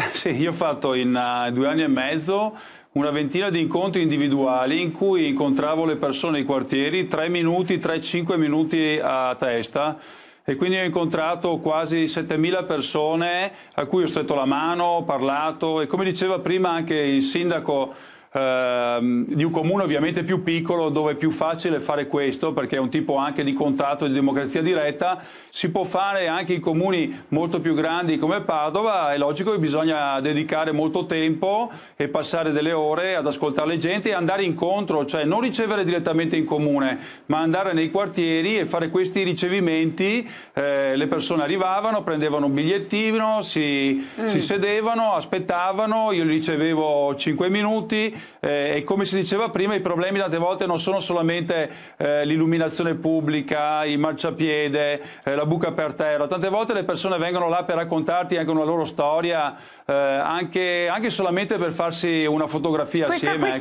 Sì, io ho fatto in uh, due anni e mezzo una ventina di incontri individuali in cui incontravo le persone nei quartieri, 3 minuti, 3-5 minuti a testa. E quindi ho incontrato quasi 7.000 persone a cui ho stretto la mano, ho parlato e come diceva prima anche il sindaco Ehm, di un comune ovviamente più piccolo dove è più facile fare questo perché è un tipo anche di contatto di democrazia diretta, si può fare anche in comuni molto più grandi come Padova, è logico che bisogna dedicare molto tempo e passare delle ore ad ascoltare le gente e andare incontro, cioè non ricevere direttamente in comune, ma andare nei quartieri e fare questi ricevimenti, eh, le persone arrivavano, prendevano un bigliettino, si, mm. si sedevano, aspettavano, io li ricevevo 5 minuti, eh, e come si diceva prima i problemi tante volte non sono solamente eh, l'illuminazione pubblica, il marciapiede, eh, la buca per terra, tante volte le persone vengono là per raccontarti anche una loro storia, eh, anche, anche, solamente per farsi una fotografia questa, assieme. Questa